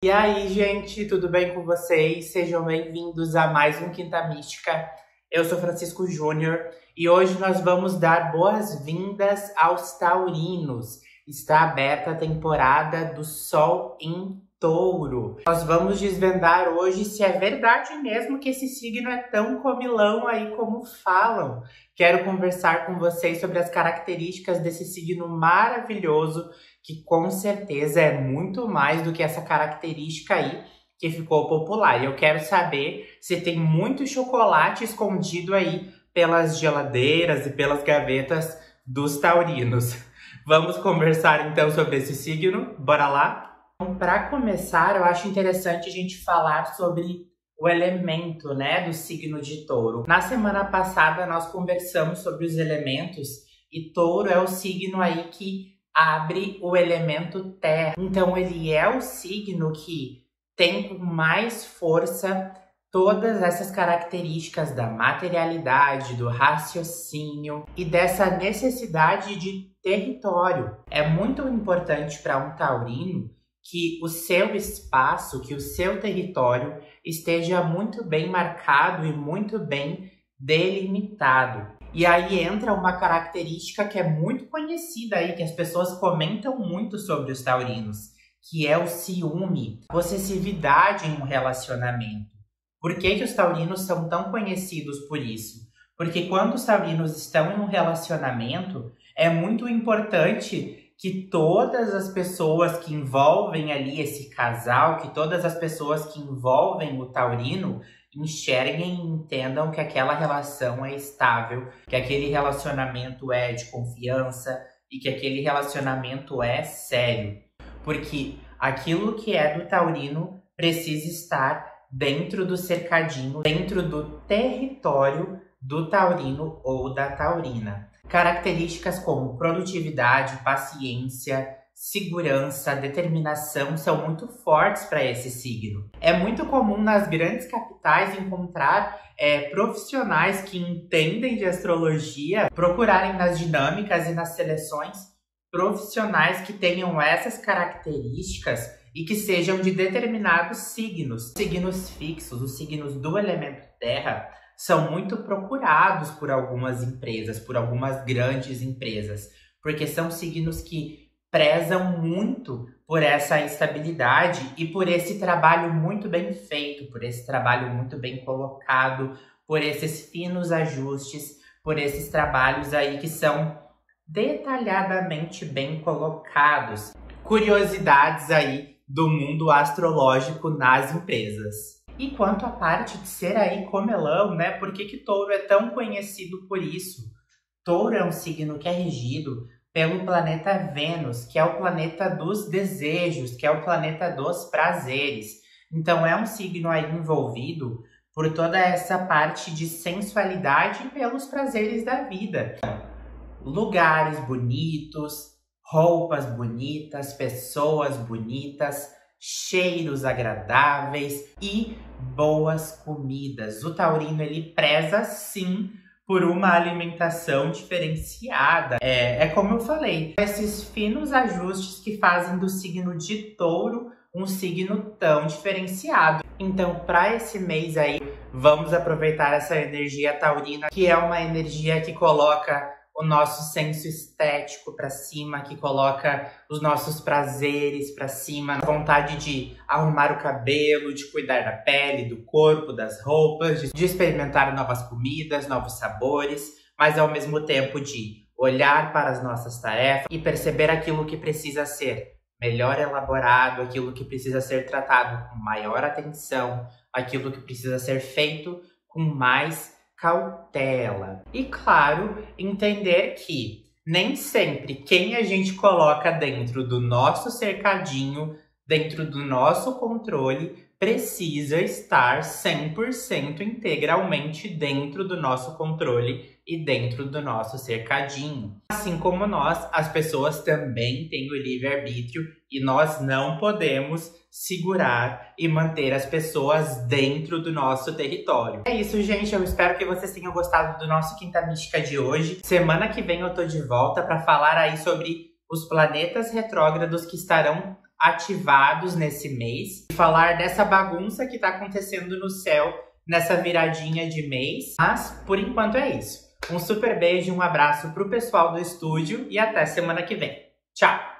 E aí, gente, tudo bem com vocês? Sejam bem-vindos a mais um Quinta Mística. Eu sou Francisco Júnior e hoje nós vamos dar boas-vindas aos taurinos. Está aberta a temporada do Sol em Touro. Nós vamos desvendar hoje se é verdade mesmo que esse signo é tão comilão aí como falam. Quero conversar com vocês sobre as características desse signo maravilhoso que com certeza é muito mais do que essa característica aí que ficou popular. E eu quero saber se tem muito chocolate escondido aí pelas geladeiras e pelas gavetas dos taurinos. Vamos conversar então sobre esse signo? Bora lá? Então, Para começar, eu acho interessante a gente falar sobre o elemento, né, do signo de Touro. Na semana passada nós conversamos sobre os elementos e Touro é o signo aí que abre o elemento terra. Então ele é o signo que tem com mais força todas essas características da materialidade, do raciocínio e dessa necessidade de território. É muito importante para um taurino que o seu espaço, que o seu território esteja muito bem marcado e muito bem delimitado. E aí entra uma característica que é muito conhecida aí, que as pessoas comentam muito sobre os taurinos, que é o ciúme, possessividade em um relacionamento. Por que, que os taurinos são tão conhecidos por isso? Porque quando os taurinos estão em um relacionamento, é muito importante que todas as pessoas que envolvem ali esse casal, que todas as pessoas que envolvem o taurino enxerguem e entendam que aquela relação é estável, que aquele relacionamento é de confiança e que aquele relacionamento é sério. Porque aquilo que é do taurino precisa estar dentro do cercadinho, dentro do território do taurino ou da taurina. Características como produtividade, paciência, segurança, determinação são muito fortes para esse signo. É muito comum nas grandes capitais encontrar é, profissionais que entendem de astrologia procurarem nas dinâmicas e nas seleções profissionais que tenham essas características e que sejam de determinados signos. Signos fixos, os signos do elemento terra, são muito procurados por algumas empresas, por algumas grandes empresas, porque são signos que prezam muito por essa estabilidade e por esse trabalho muito bem feito, por esse trabalho muito bem colocado, por esses finos ajustes, por esses trabalhos aí que são detalhadamente bem colocados. Curiosidades aí do mundo astrológico nas empresas. E quanto à parte de ser aí comelão, né? Por que, que touro é tão conhecido por isso? Touro é um signo que é regido pelo planeta Vênus, que é o planeta dos desejos, que é o planeta dos prazeres. Então é um signo aí envolvido por toda essa parte de sensualidade pelos prazeres da vida. Lugares bonitos, roupas bonitas, pessoas bonitas, cheiros agradáveis e boas comidas. O taurino ele preza sim por uma alimentação diferenciada. É, é como eu falei, esses finos ajustes que fazem do signo de touro um signo tão diferenciado. Então, para esse mês aí, vamos aproveitar essa energia taurina, que é uma energia que coloca o nosso senso estético para cima, que coloca os nossos prazeres para cima, a vontade de arrumar o cabelo, de cuidar da pele, do corpo, das roupas, de experimentar novas comidas, novos sabores, mas ao mesmo tempo de olhar para as nossas tarefas e perceber aquilo que precisa ser melhor elaborado, aquilo que precisa ser tratado com maior atenção, aquilo que precisa ser feito com mais cautela. E claro, entender que nem sempre quem a gente coloca dentro do nosso cercadinho, dentro do nosso controle, precisa estar 100% integralmente dentro do nosso controle e dentro do nosso cercadinho. Assim como nós, as pessoas também têm o livre-arbítrio e nós não podemos segurar e manter as pessoas dentro do nosso território. É isso, gente. Eu espero que vocês tenham gostado do nosso Quinta Mística de hoje. Semana que vem eu tô de volta para falar aí sobre os planetas retrógrados que estarão ativados nesse mês e falar dessa bagunça que tá acontecendo no céu nessa viradinha de mês. Mas por enquanto é isso. Um super beijo, um abraço pro pessoal do estúdio e até semana que vem. Tchau!